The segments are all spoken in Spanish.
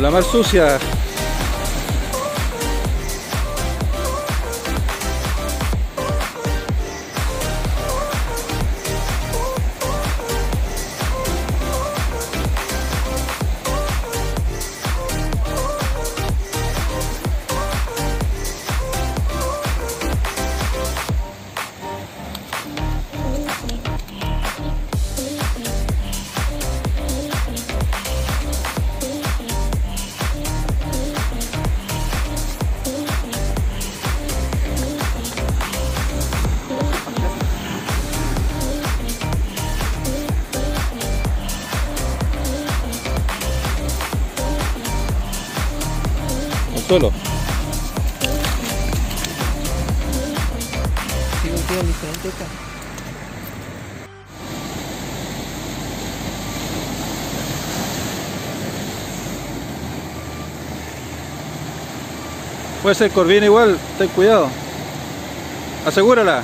la más sucia. Suelo. Puede ser corvina igual, ten cuidado. Asegúrala.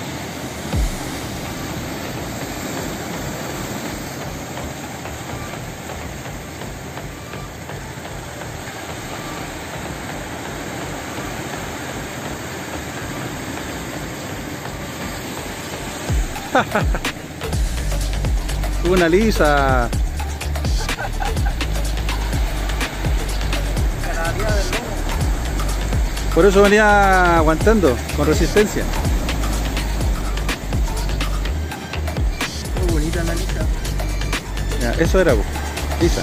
Una lisa. Por eso venía aguantando, con resistencia. Muy bonita la lista. Ya, eso era, bu, lisa.